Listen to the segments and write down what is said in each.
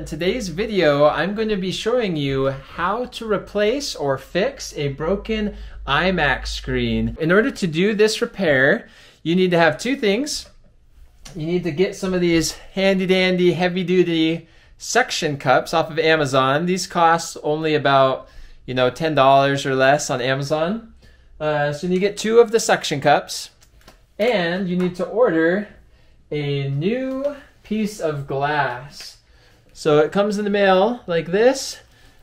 In today's video, I'm going to be showing you how to replace or fix a broken iMac screen. In order to do this repair, you need to have two things. You need to get some of these handy dandy heavy duty suction cups off of Amazon. These cost only about, you know, $10 or less on Amazon. Uh, so you get two of the suction cups and you need to order a new piece of glass. So it comes in the mail like this.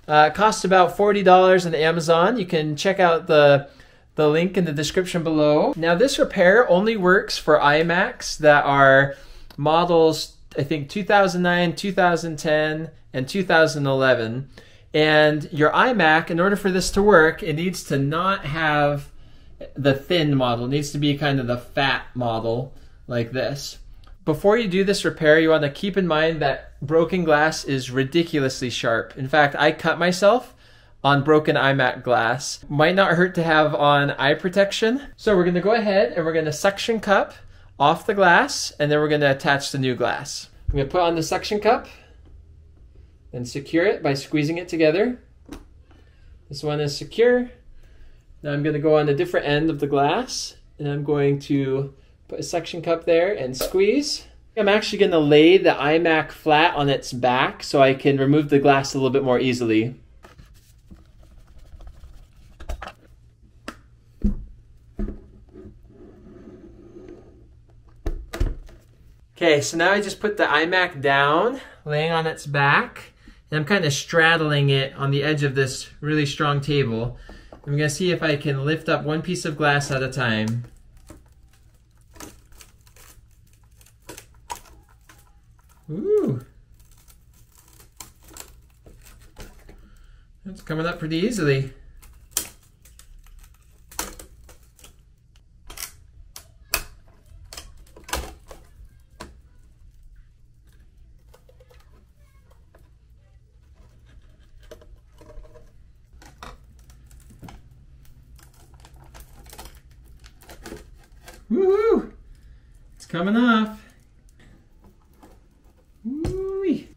Uh, it costs about $40 on Amazon. You can check out the, the link in the description below. Now this repair only works for iMacs that are models, I think 2009, 2010, and 2011. And your iMac, in order for this to work, it needs to not have the thin model. It needs to be kind of the fat model like this. Before you do this repair, you want to keep in mind that broken glass is ridiculously sharp. In fact, I cut myself on broken iMac glass. Might not hurt to have on eye protection. So we're gonna go ahead and we're gonna suction cup off the glass and then we're gonna attach the new glass. I'm gonna put on the suction cup and secure it by squeezing it together. This one is secure. Now I'm gonna go on a different end of the glass and I'm going to Put a suction cup there and squeeze. I'm actually going to lay the iMac flat on its back so I can remove the glass a little bit more easily. Okay, so now I just put the iMac down, laying on its back, and I'm kind of straddling it on the edge of this really strong table. I'm gonna see if I can lift up one piece of glass at a time. Ooh. That's coming up pretty easily. Woohoo! It's coming off.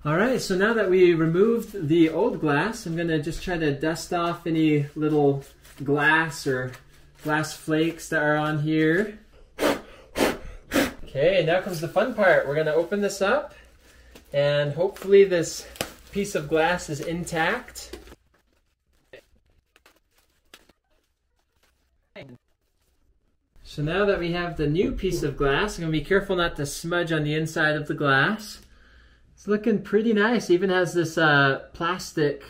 All right, so now that we removed the old glass, I'm gonna just try to dust off any little glass or glass flakes that are on here. Okay, now comes the fun part. We're gonna open this up and hopefully this piece of glass is intact. So now that we have the new piece of glass, I'm gonna be careful not to smudge on the inside of the glass. It's looking pretty nice. Even has this uh, plastic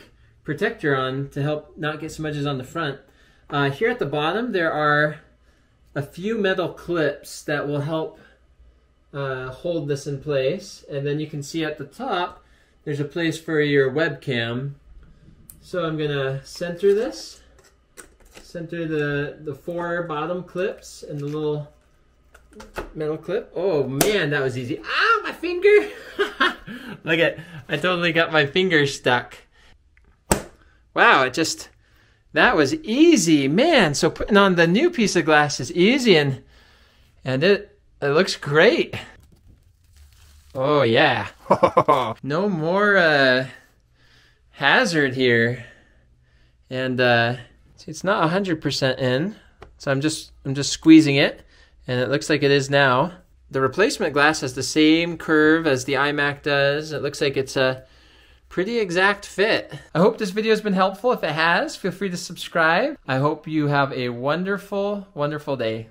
protector on to help not get smudges on the front. Uh, here at the bottom, there are a few metal clips that will help uh, hold this in place. And then you can see at the top, there's a place for your webcam. So I'm gonna center this, center the, the four bottom clips and the little metal clip. Oh man, that was easy. Ah, my finger! Look at, I totally got my finger stuck. Wow, it just, that was easy, man. So putting on the new piece of glass is easy and, and it, it looks great. Oh yeah. no more uh, hazard here. And uh, see, it's not 100% in. So I'm just, I'm just squeezing it and it looks like it is now. The replacement glass has the same curve as the iMac does. It looks like it's a pretty exact fit. I hope this video has been helpful. If it has, feel free to subscribe. I hope you have a wonderful, wonderful day.